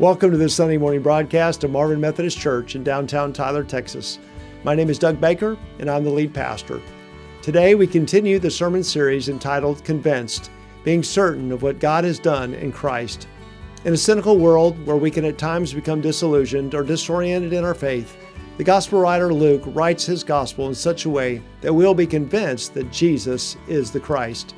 Welcome to this Sunday morning broadcast of Marvin Methodist Church in downtown Tyler, Texas. My name is Doug Baker, and I'm the lead pastor. Today, we continue the sermon series entitled Convinced, being certain of what God has done in Christ. In a cynical world where we can at times become disillusioned or disoriented in our faith, the gospel writer Luke writes his gospel in such a way that we'll be convinced that Jesus is the Christ.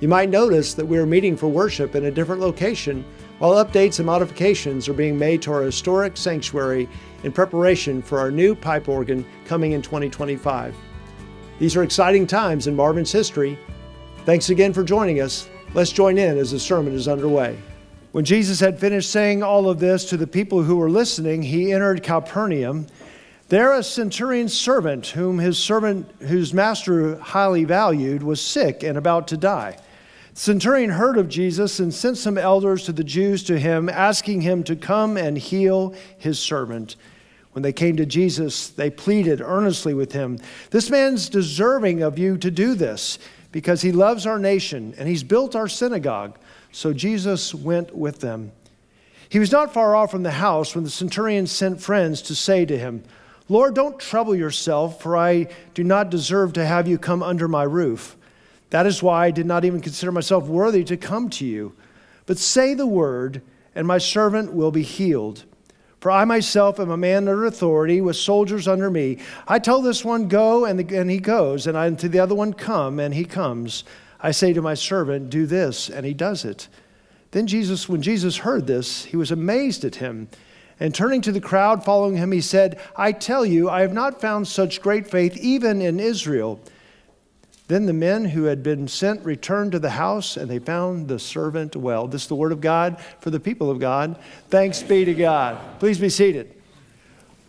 You might notice that we are meeting for worship in a different location while updates and modifications are being made to our historic sanctuary in preparation for our new pipe organ coming in 2025. These are exciting times in Marvin's history. Thanks again for joining us. Let's join in as the sermon is underway. When Jesus had finished saying all of this to the people who were listening, he entered Capernaum. There a centurion's servant, whom his servant whose master highly valued, was sick and about to die. Centurion heard of Jesus and sent some elders to the Jews to him, asking him to come and heal his servant. When they came to Jesus, they pleaded earnestly with him This man's deserving of you to do this, because he loves our nation and he's built our synagogue. So Jesus went with them. He was not far off from the house when the centurion sent friends to say to him, Lord, don't trouble yourself, for I do not deserve to have you come under my roof. That is why I did not even consider myself worthy to come to you. But say the word, and my servant will be healed. For I myself am a man under authority with soldiers under me. I tell this one, go, and, the, and he goes, and I to the other one, come, and he comes. I say to my servant, do this, and he does it. Then Jesus, when Jesus heard this, he was amazed at him. And turning to the crowd following him, he said, I tell you, I have not found such great faith even in Israel. Then the men who had been sent returned to the house, and they found the servant well. This is the word of God for the people of God. Thanks be to God. Please be seated.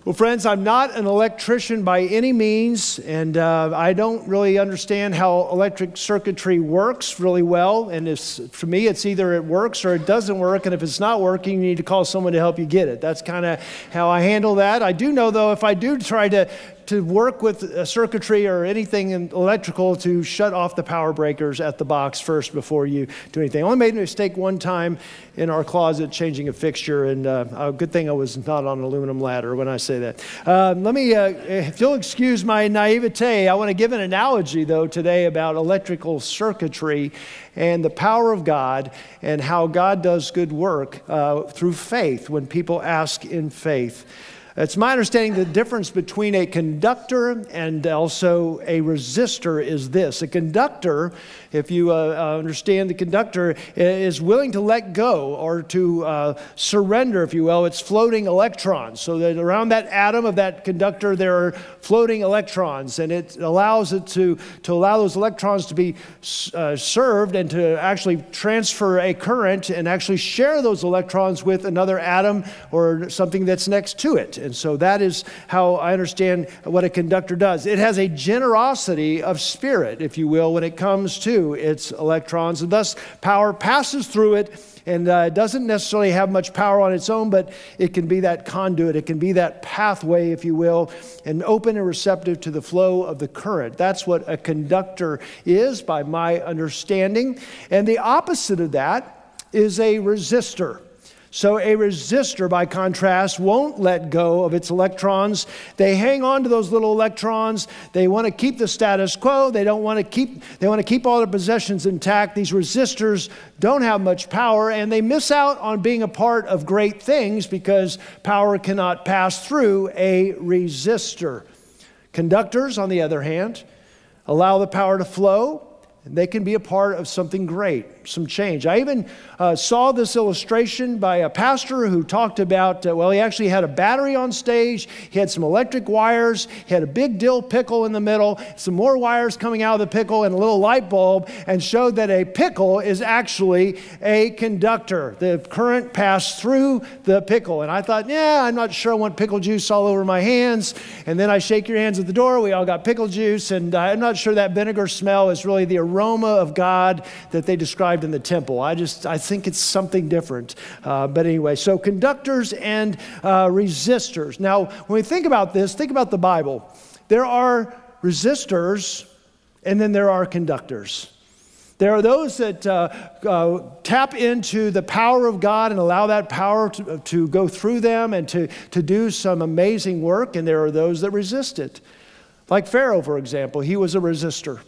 Well, friends, I'm not an electrician by any means, and uh, I don't really understand how electric circuitry works really well. And for me, it's either it works or it doesn't work. And if it's not working, you need to call someone to help you get it. That's kind of how I handle that. I do know, though, if I do try to to work with circuitry or anything electrical to shut off the power breakers at the box first before you do anything. I only made a mistake one time in our closet changing a fixture, and uh, a good thing I was not on an aluminum ladder when I say that. Uh, let me, uh, if you'll excuse my naivete, I want to give an analogy though today about electrical circuitry and the power of God and how God does good work uh, through faith when people ask in faith. It's my understanding the difference between a conductor and also a resistor is this. A conductor, if you uh, uh, understand the conductor, is willing to let go or to uh, surrender, if you will, its floating electrons. So that around that atom of that conductor, there are floating electrons, and it allows it to, to allow those electrons to be uh, served and to actually transfer a current and actually share those electrons with another atom or something that's next to it. And so that is how I understand what a conductor does. It has a generosity of spirit, if you will, when it comes to its electrons, and thus power passes through it. And uh, it doesn't necessarily have much power on its own, but it can be that conduit. It can be that pathway, if you will, and open and receptive to the flow of the current. That's what a conductor is, by my understanding. And the opposite of that is a resistor. So, a resistor, by contrast, won't let go of its electrons. They hang on to those little electrons. They want to keep the status quo. They don't want to keep, they want to keep all their possessions intact. These resistors don't have much power, and they miss out on being a part of great things because power cannot pass through a resistor. Conductors, on the other hand, allow the power to flow and they can be a part of something great, some change. I even uh, saw this illustration by a pastor who talked about, uh, well, he actually had a battery on stage, he had some electric wires, he had a big dill pickle in the middle, some more wires coming out of the pickle, and a little light bulb, and showed that a pickle is actually a conductor. The current passed through the pickle. And I thought, yeah, I'm not sure I want pickle juice all over my hands. And then I shake your hands at the door, we all got pickle juice, and I'm not sure that vinegar smell is really the aroma of God that they described in the temple. I just, I think it's something different. Uh, but anyway, so conductors and uh, resistors. Now, when we think about this, think about the Bible. There are resistors and then there are conductors. There are those that uh, uh, tap into the power of God and allow that power to, to go through them and to, to do some amazing work, and there are those that resist it. Like Pharaoh, for example, he was a resistor.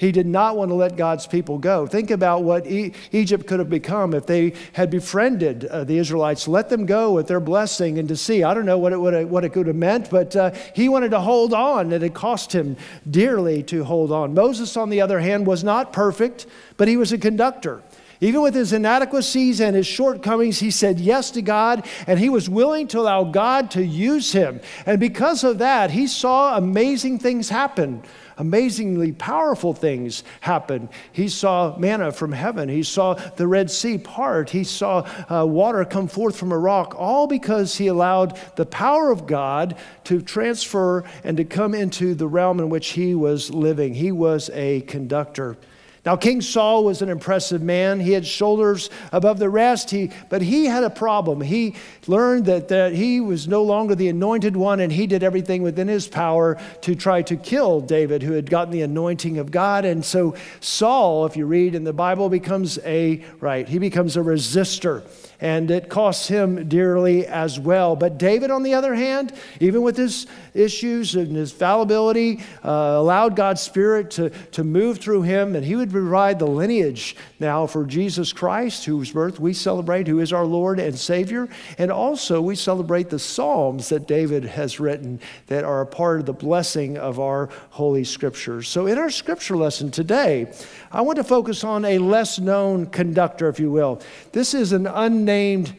He did not want to let God's people go. Think about what e- Egypt could have become if they had befriended uh, the Israelites, let them go with their blessing and to see. I don't know what it, would have, what it could have meant, but uh, he wanted to hold on, and it cost him dearly to hold on. Moses, on the other hand, was not perfect, but he was a conductor. Even with his inadequacies and his shortcomings, he said yes to God and he was willing to allow God to use him. And because of that, he saw amazing things happen amazingly powerful things happen. He saw manna from heaven, he saw the Red Sea part, he saw uh, water come forth from a rock, all because he allowed the power of God to transfer and to come into the realm in which he was living. He was a conductor. Now, King Saul was an impressive man. He had shoulders above the rest, he, but he had a problem. He learned that, that he was no longer the anointed one, and he did everything within his power to try to kill David, who had gotten the anointing of God. And so, Saul, if you read in the Bible, becomes a, right, he becomes a resistor and it costs him dearly as well. But David, on the other hand, even with his issues and his fallibility, uh, allowed God's Spirit to, to move through him, and he would provide the lineage now for Jesus Christ, whose birth we celebrate, who is our Lord and Savior. And also, we celebrate the Psalms that David has written that are a part of the blessing of our Holy Scriptures. So, in our scripture lesson today, I want to focus on a less known conductor, if you will. This is an unnamed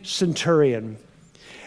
centurion.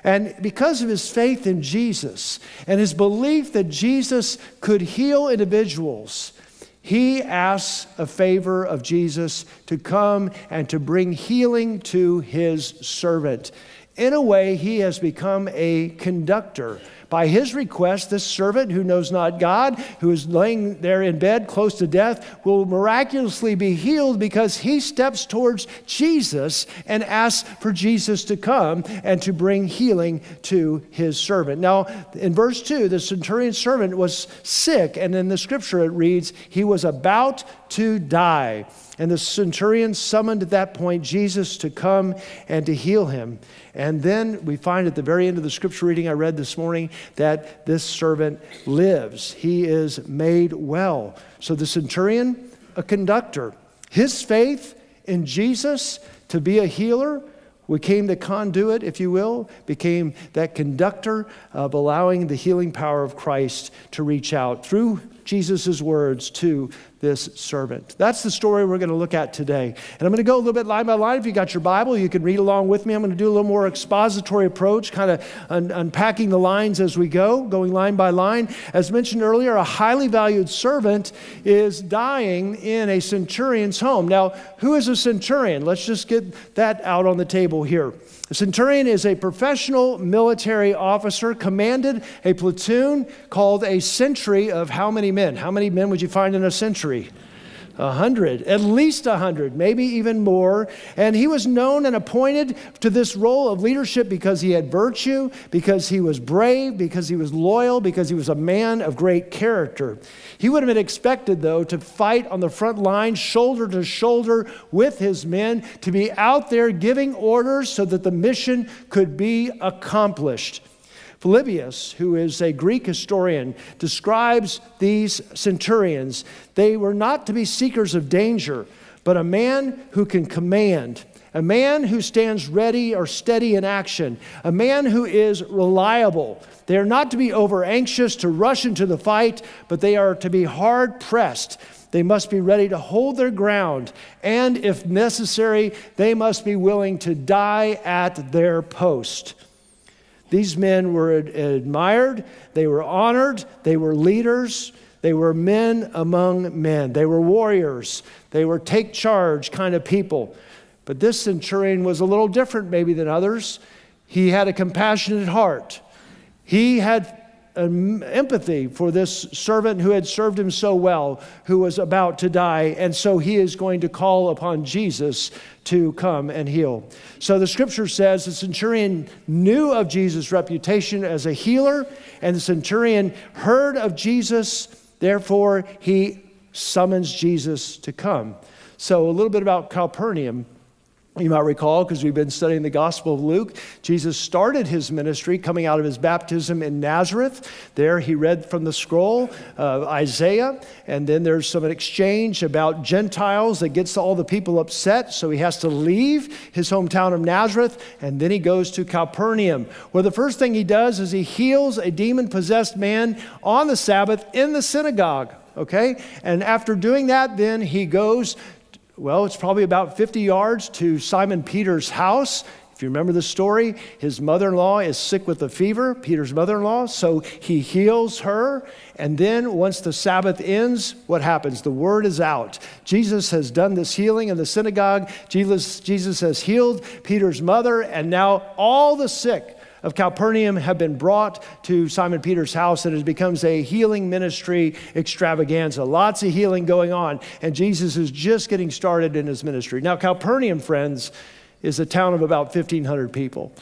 And because of his faith in Jesus and his belief that Jesus could heal individuals, he asks a favor of Jesus to come and to bring healing to his servant. In a way, he has become a conductor by his request, this servant who knows not God, who is laying there in bed close to death, will miraculously be healed because he steps towards Jesus and asks for Jesus to come and to bring healing to his servant. Now, in verse 2, the centurion servant was sick, and in the scripture it reads, he was about to die. And the centurion summoned at that point Jesus to come and to heal him. And then we find at the very end of the scripture reading I read this morning that this servant lives. He is made well. So the centurion, a conductor, his faith in Jesus to be a healer became the conduit, if you will, became that conductor of allowing the healing power of Christ to reach out through Jesus' words to this servant. That's the story we're going to look at today. And I'm going to go a little bit line by line. If you got your Bible, you can read along with me. I'm going to do a little more expository approach, kind of un- unpacking the lines as we go, going line by line. As mentioned earlier, a highly valued servant is dying in a centurion's home. Now, who is a centurion? Let's just get that out on the table here. A centurion is a professional military officer, commanded a platoon called a century of how many men? How many men would you find in a century? A hundred, at least a hundred, maybe even more. And he was known and appointed to this role of leadership because he had virtue, because he was brave, because he was loyal, because he was a man of great character. He would have been expected, though, to fight on the front line, shoulder to shoulder with his men, to be out there giving orders so that the mission could be accomplished. Polybius, who is a Greek historian, describes these centurions. They were not to be seekers of danger, but a man who can command, a man who stands ready or steady in action, a man who is reliable. They are not to be over anxious to rush into the fight, but they are to be hard pressed. They must be ready to hold their ground, and if necessary, they must be willing to die at their post. These men were admired, they were honored, they were leaders, they were men among men, they were warriors, they were take charge kind of people. But this centurion was a little different, maybe, than others. He had a compassionate heart. He had empathy for this servant who had served him so well, who was about to die. And so he is going to call upon Jesus to come and heal. So the scripture says the centurion knew of Jesus' reputation as a healer, and the centurion heard of Jesus, therefore he summons Jesus to come. So, a little bit about Capernaum. You might recall, because we've been studying the Gospel of Luke, Jesus started his ministry coming out of his baptism in Nazareth. There he read from the scroll of Isaiah, and then there's some exchange about Gentiles that gets all the people upset, so he has to leave his hometown of Nazareth, and then he goes to Capernaum, where the first thing he does is he heals a demon possessed man on the Sabbath in the synagogue okay? And after doing that, then he goes well, it's probably about 50 yards to Simon Peter's house. If you remember the story, his mother in law is sick with a fever, Peter's mother in law, so he heals her. And then once the Sabbath ends, what happens? The word is out. Jesus has done this healing in the synagogue. Jesus, Jesus has healed Peter's mother, and now all the sick of Capernaum have been brought to Simon Peter's house and it becomes a healing ministry extravaganza. Lots of healing going on. And Jesus is just getting started in his ministry. Now, Capernaum, friends, is a town of about 1,500 people.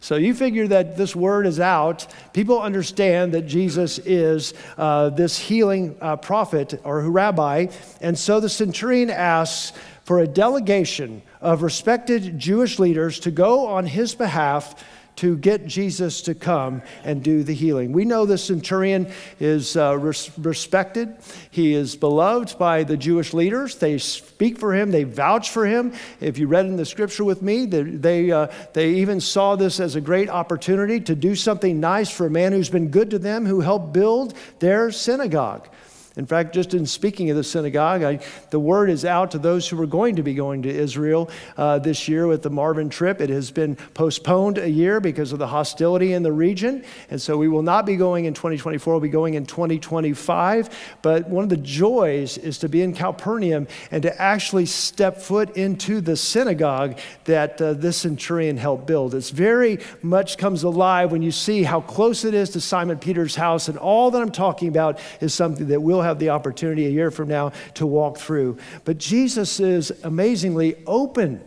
So you figure that this word is out. People understand that Jesus is uh, this healing uh, prophet or rabbi. And so the centurion asks for a delegation of respected Jewish leaders to go on his behalf to get Jesus to come and do the healing. We know the centurion is uh, res- respected, he is beloved by the Jewish leaders. They speak for him, they vouch for him. If you read in the scripture with me, they, they, uh, they even saw this as a great opportunity to do something nice for a man who's been good to them, who helped build their synagogue. In fact, just in speaking of the synagogue, I, the word is out to those who are going to be going to Israel uh, this year with the Marvin trip. It has been postponed a year because of the hostility in the region. And so we will not be going in 2024, we'll be going in 2025. But one of the joys is to be in Capernaum and to actually step foot into the synagogue that uh, this centurion helped build. It's very much comes alive when you see how close it is to Simon Peter's house. And all that I'm talking about is something that will have the opportunity a year from now to walk through. But Jesus is amazingly open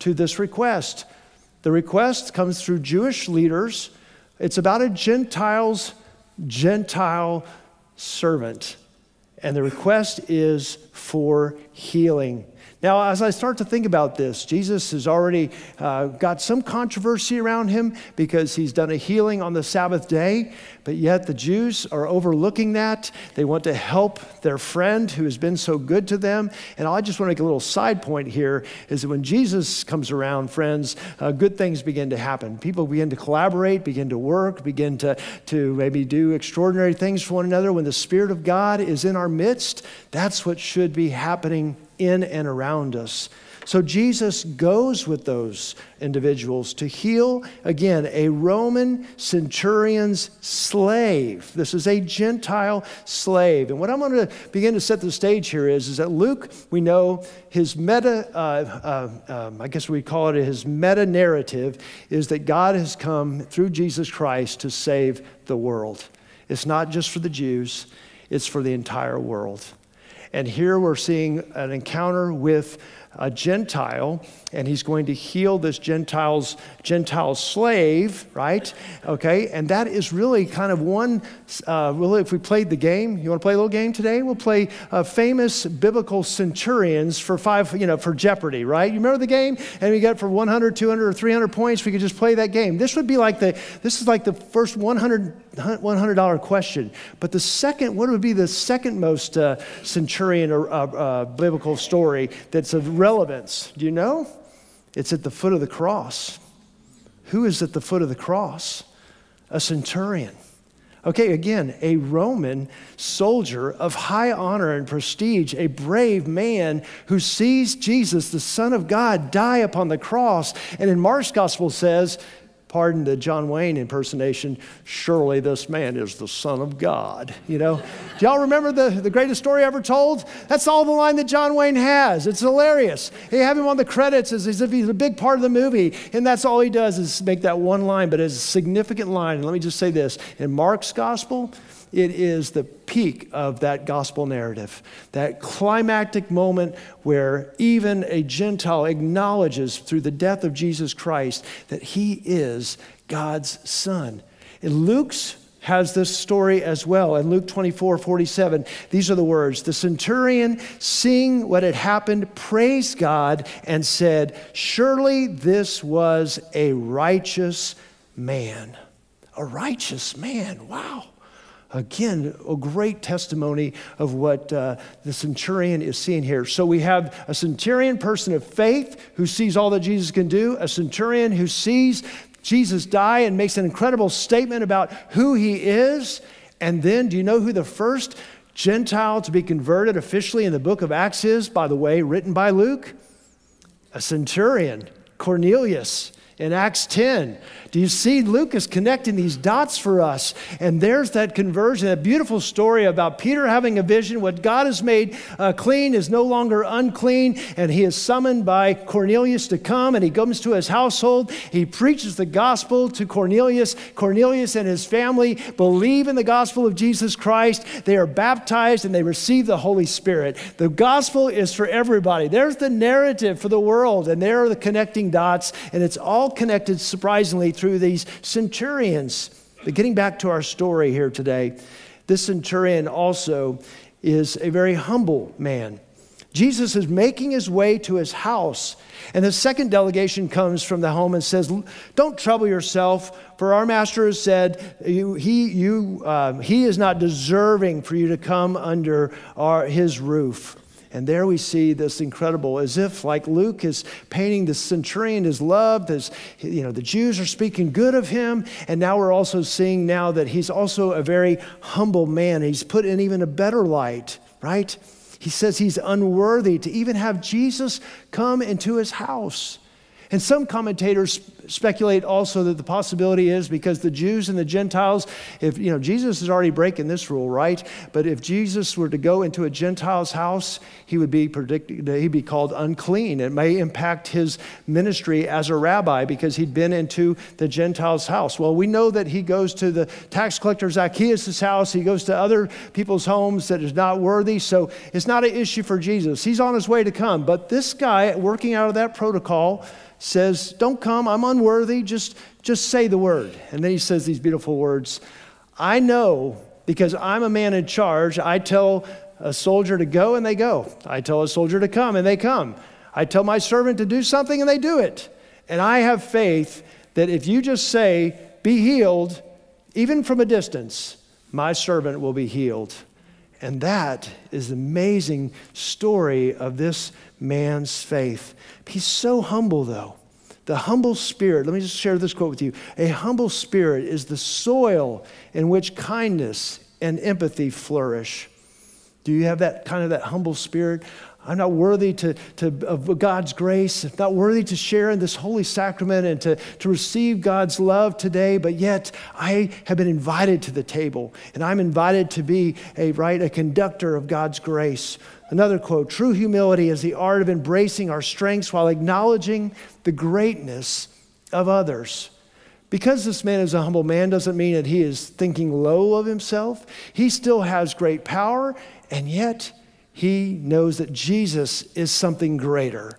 to this request. The request comes through Jewish leaders. It's about a Gentile's Gentile servant. And the request is for healing. Now, as I start to think about this, Jesus has already uh, got some controversy around him because he's done a healing on the Sabbath day, but yet the Jews are overlooking that. They want to help their friend who has been so good to them. And I just want to make a little side point here is that when Jesus comes around, friends, uh, good things begin to happen. People begin to collaborate, begin to work, begin to, to maybe do extraordinary things for one another. When the Spirit of God is in our midst, that's what should be happening in and around us. So Jesus goes with those individuals to heal, again, a Roman centurion's slave. This is a Gentile slave. And what I'm going to begin to set the stage here is, is that Luke, we know his meta, uh, uh, um, I guess we call it his meta narrative, is that God has come through Jesus Christ to save the world. It's not just for the Jews, it's for the entire world. And here we're seeing an encounter with a Gentile, and he's going to heal this Gentile's Gentile slave, right? Okay, and that is really kind of one. Uh, really, if we played the game, you want to play a little game today? We'll play uh, famous biblical centurions for five, you know, for Jeopardy, right? You remember the game? And we get for 100, 200, or 300 points, we could just play that game. This would be like the. This is like the first 100 $100 question. But the second, what would be the second most uh, centurion or uh, uh, biblical story that's of relevance? Do you know? It's at the foot of the cross. Who is at the foot of the cross? A centurion. Okay, again, a Roman soldier of high honor and prestige, a brave man who sees Jesus, the Son of God, die upon the cross. And in Mark's gospel says, pardon the John Wayne impersonation, surely this man is the Son of God. You know, do y'all remember the, the greatest story ever told? That's all the line that John Wayne has. It's hilarious. They have him on the credits as, as if he's a big part of the movie, and that's all he does is make that one line, but it's a significant line. And let me just say this in Mark's gospel, it is the peak of that gospel narrative, that climactic moment where even a Gentile acknowledges through the death of Jesus Christ that he is God's son. In Luke's has this story as well. In Luke 24 47, these are the words The centurion, seeing what had happened, praised God and said, Surely this was a righteous man. A righteous man. Wow. Again, a great testimony of what uh, the centurion is seeing here. So we have a centurion person of faith who sees all that Jesus can do, a centurion who sees Jesus die and makes an incredible statement about who he is. And then, do you know who the first Gentile to be converted officially in the book of Acts is, by the way, written by Luke? A centurion, Cornelius in Acts 10. Do you see Lucas connecting these dots for us? And there's that conversion, that beautiful story about Peter having a vision. What God has made uh, clean is no longer unclean. And he is summoned by Cornelius to come, and he comes to his household. He preaches the gospel to Cornelius. Cornelius and his family believe in the gospel of Jesus Christ. They are baptized and they receive the Holy Spirit. The gospel is for everybody. There's the narrative for the world, and there are the connecting dots, and it's all all connected, surprisingly, through these centurions. But getting back to our story here today, this centurion also is a very humble man. Jesus is making his way to his house. And the second delegation comes from the home and says, Don't trouble yourself, for our master has said, you, he, you, uh, he is not deserving for you to come under our, his roof. And there we see this incredible, as if like Luke is painting the centurion is loved, as you know, the Jews are speaking good of him, and now we're also seeing now that he's also a very humble man. He's put in even a better light, right? He says he's unworthy to even have Jesus come into his house. And some commentators speculate also that the possibility is because the Jews and the Gentiles, if, you know, Jesus is already breaking this rule, right? But if Jesus were to go into a Gentile's house, he would be predicted, he'd be called unclean. It may impact his ministry as a rabbi because he'd been into the Gentile's house. Well, we know that he goes to the tax collector Zacchaeus' house, he goes to other people's homes that is not worthy, so it's not an issue for Jesus. He's on his way to come. But this guy, working out of that protocol, says, Don't come, I'm unworthy, just, just say the word. And then he says these beautiful words I know because I'm a man in charge, I tell a soldier to go and they go. I tell a soldier to come and they come. I tell my servant to do something and they do it. And I have faith that if you just say, Be healed, even from a distance, my servant will be healed. And that is the amazing story of this man's faith. He's so humble, though. The humble spirit, let me just share this quote with you. A humble spirit is the soil in which kindness and empathy flourish. Do you have that kind of that humble spirit? I'm not worthy to, to, of God's grace, not worthy to share in this holy sacrament and to, to receive God's love today, but yet I have been invited to the table and I'm invited to be a right, a conductor of God's grace. Another quote True humility is the art of embracing our strengths while acknowledging the greatness of others. Because this man is a humble man doesn't mean that he is thinking low of himself. He still has great power, and yet he knows that Jesus is something greater.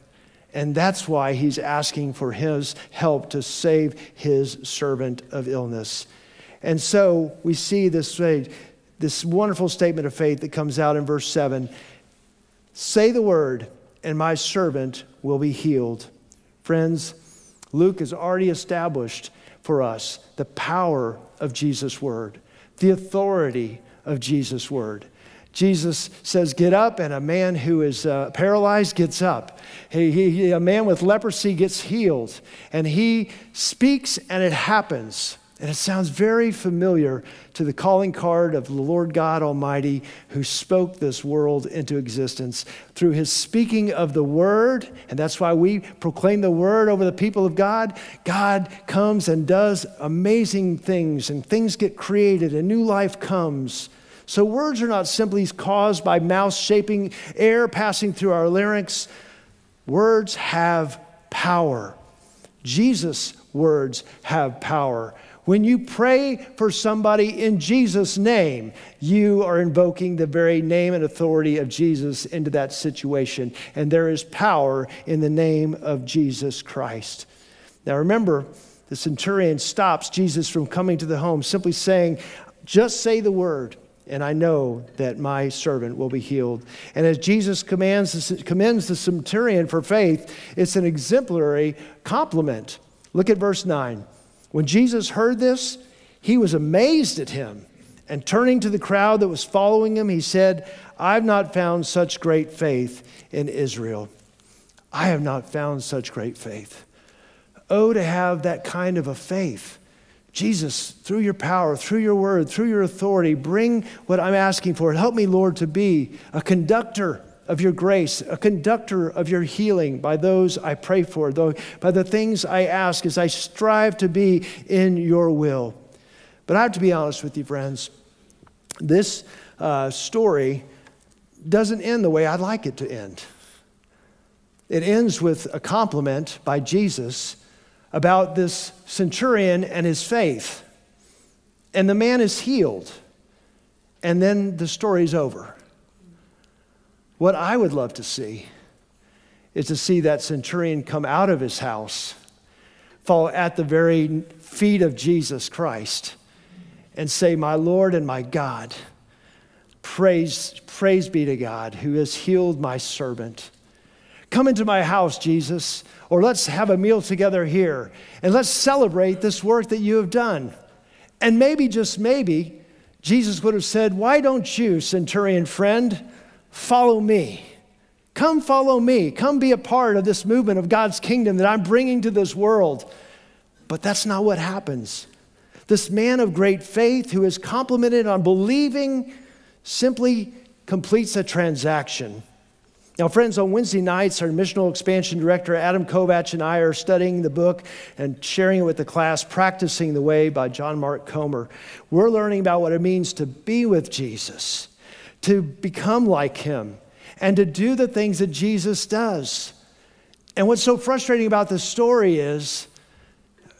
And that's why he's asking for his help to save his servant of illness. And so we see this, this wonderful statement of faith that comes out in verse 7 Say the word, and my servant will be healed. Friends, Luke has already established for us the power of Jesus' word, the authority of Jesus' word. Jesus says, Get up, and a man who is uh, paralyzed gets up. He, he, a man with leprosy gets healed, and he speaks, and it happens. And it sounds very familiar to the calling card of the Lord God Almighty who spoke this world into existence through his speaking of the word. And that's why we proclaim the word over the people of God. God comes and does amazing things, and things get created, and new life comes. So, words are not simply caused by mouth shaping air passing through our larynx. Words have power. Jesus' words have power. When you pray for somebody in Jesus' name, you are invoking the very name and authority of Jesus into that situation. And there is power in the name of Jesus Christ. Now remember, the centurion stops Jesus from coming to the home, simply saying, Just say the word, and I know that my servant will be healed. And as Jesus commands, commends the centurion for faith, it's an exemplary compliment. Look at verse 9. When Jesus heard this, he was amazed at him. And turning to the crowd that was following him, he said, I've not found such great faith in Israel. I have not found such great faith. Oh, to have that kind of a faith. Jesus, through your power, through your word, through your authority, bring what I'm asking for. Help me, Lord, to be a conductor of your grace, a conductor of your healing by those I pray for, though, by the things I ask as I strive to be in your will. But I have to be honest with you, friends. This uh, story doesn't end the way I'd like it to end. It ends with a compliment by Jesus about this centurion and his faith. And the man is healed. And then the story's over. What I would love to see is to see that centurion come out of his house, fall at the very feet of Jesus Christ, and say, My Lord and my God, praise, praise be to God who has healed my servant. Come into my house, Jesus, or let's have a meal together here and let's celebrate this work that you have done. And maybe, just maybe, Jesus would have said, Why don't you, centurion friend, follow me? Come follow me. Come be a part of this movement of God's kingdom that I'm bringing to this world. But that's not what happens. This man of great faith who is complimented on believing simply completes a transaction. Now, friends, on Wednesday nights, our missional expansion director, Adam Kovach, and I are studying the book and sharing it with the class, Practicing the Way by John Mark Comer. We're learning about what it means to be with Jesus, to become like him, and to do the things that Jesus does. And what's so frustrating about this story is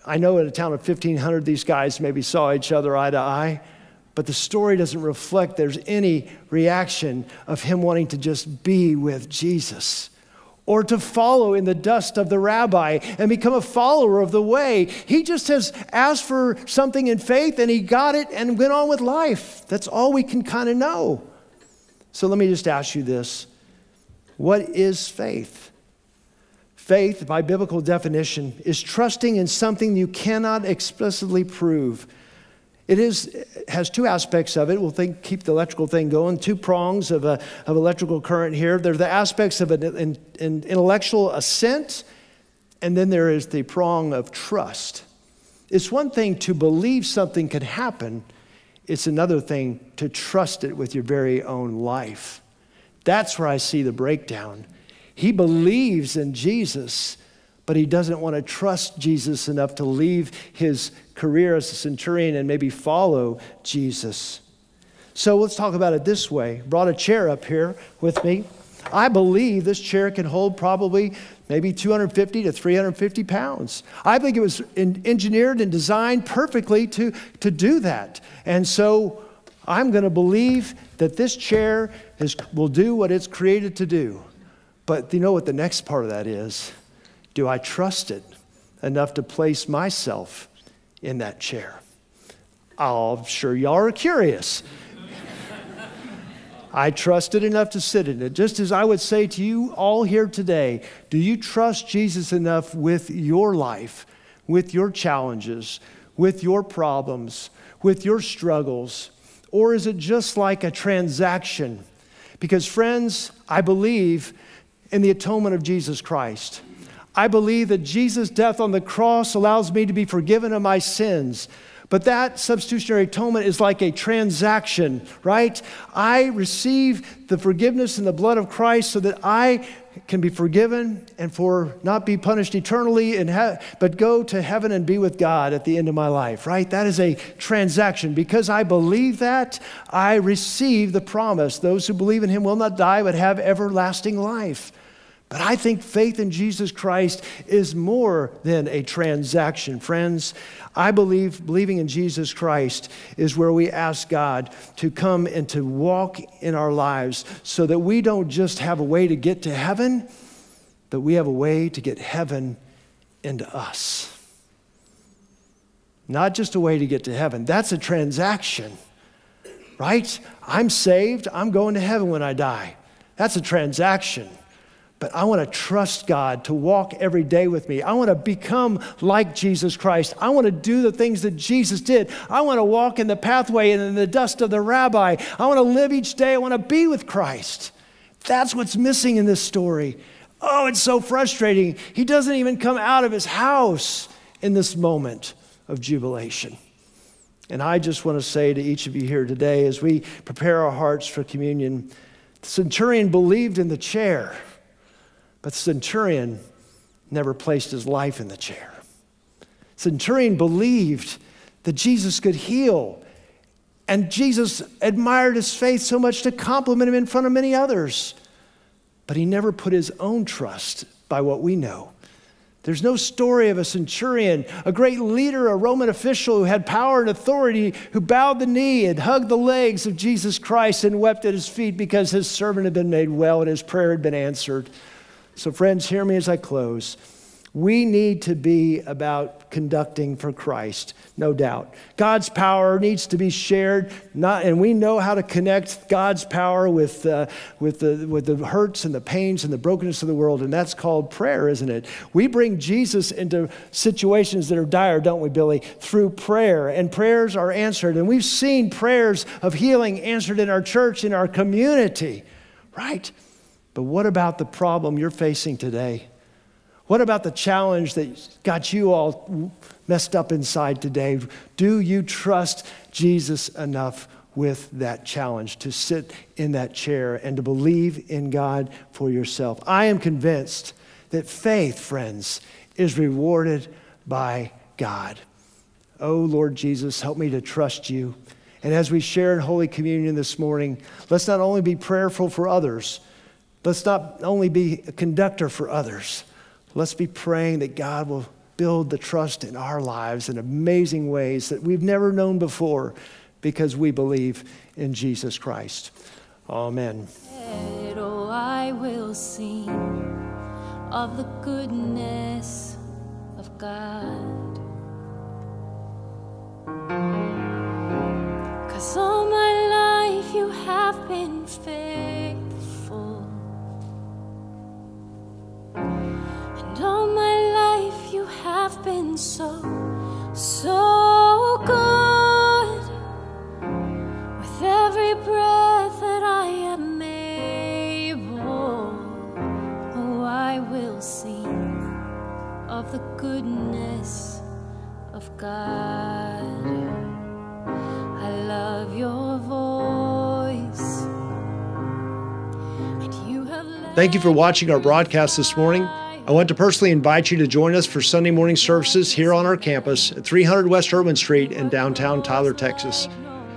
I know in a town of 1,500, these guys maybe saw each other eye to eye but the story doesn't reflect there's any reaction of him wanting to just be with Jesus or to follow in the dust of the rabbi and become a follower of the way. He just has asked for something in faith and he got it and went on with life. That's all we can kind of know. So let me just ask you this What is faith? Faith, by biblical definition, is trusting in something you cannot explicitly prove. It is, has two aspects of it. We'll think, keep the electrical thing going. Two prongs of, a, of electrical current here. There are the aspects of an, an, an intellectual assent, and then there is the prong of trust. It's one thing to believe something could happen, it's another thing to trust it with your very own life. That's where I see the breakdown. He believes in Jesus, but he doesn't want to trust Jesus enough to leave his career as a centurion and maybe follow Jesus. So let's talk about it this way. Brought a chair up here with me. I believe this chair can hold probably maybe 250 to 350 pounds. I think it was in, engineered and designed perfectly to, to do that. And so I'm going to believe that this chair is, will do what it's created to do. But you know what the next part of that is? Do I trust it enough to place myself in that chair? I'm sure y'all are curious. I trust it enough to sit in it. Just as I would say to you all here today, do you trust Jesus enough with your life, with your challenges, with your problems, with your struggles? Or is it just like a transaction? Because, friends, I believe in the atonement of Jesus Christ. I believe that Jesus' death on the cross allows me to be forgiven of my sins. But that substitutionary atonement is like a transaction, right? I receive the forgiveness in the blood of Christ so that I can be forgiven and for not be punished eternally he- but go to heaven and be with God at the end of my life, right? That is a transaction. Because I believe that, I receive the promise. Those who believe in him will not die but have everlasting life. But I think faith in Jesus Christ is more than a transaction, friends. I believe believing in Jesus Christ is where we ask God to come and to walk in our lives so that we don't just have a way to get to heaven, but we have a way to get heaven into us. Not just a way to get to heaven, that's a transaction. right? I'm saved. I'm going to heaven when I die. That's a transaction. But I want to trust God to walk every day with me. I want to become like Jesus Christ. I want to do the things that Jesus did. I want to walk in the pathway and in the dust of the rabbi. I want to live each day. I want to be with Christ. That's what's missing in this story. Oh, it's so frustrating. He doesn't even come out of his house in this moment of jubilation. And I just want to say to each of you here today, as we prepare our hearts for communion, the centurion believed in the chair. But the centurion never placed his life in the chair. Centurion believed that Jesus could heal. And Jesus admired his faith so much to compliment him in front of many others. But he never put his own trust by what we know. There's no story of a centurion, a great leader, a Roman official who had power and authority, who bowed the knee and hugged the legs of Jesus Christ and wept at his feet because his servant had been made well and his prayer had been answered. So, friends, hear me as I close. We need to be about conducting for Christ, no doubt. God's power needs to be shared, not, and we know how to connect God's power with, uh, with, the, with the hurts and the pains and the brokenness of the world, and that's called prayer, isn't it? We bring Jesus into situations that are dire, don't we, Billy, through prayer, and prayers are answered. And we've seen prayers of healing answered in our church, in our community, right? But what about the problem you're facing today? What about the challenge that got you all messed up inside today? Do you trust Jesus enough with that challenge to sit in that chair and to believe in God for yourself? I am convinced that faith, friends, is rewarded by God. Oh, Lord Jesus, help me to trust you. And as we share in Holy Communion this morning, let's not only be prayerful for others, Let's not only be a conductor for others, let's be praying that God will build the trust in our lives in amazing ways that we've never known before because we believe in Jesus Christ. Amen. Oh, I will sing of the goodness of God. Cause all my life you have been faithful. Have been so, so good. With every breath that I am able, oh, I will sing of the goodness of God. I love your voice. Thank you for watching our broadcast this morning. I want to personally invite you to join us for Sunday morning services here on our campus at 300 West Erwin Street in downtown Tyler, Texas.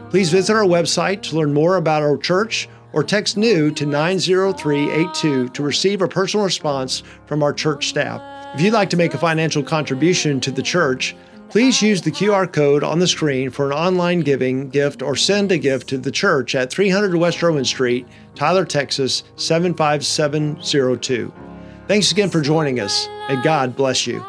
Please visit our website to learn more about our church or text new to 90382 to receive a personal response from our church staff. If you'd like to make a financial contribution to the church, please use the QR code on the screen for an online giving, gift, or send a gift to the church at 300 West Erwin Street, Tyler, Texas 75702. Thanks again for joining us, and God bless you.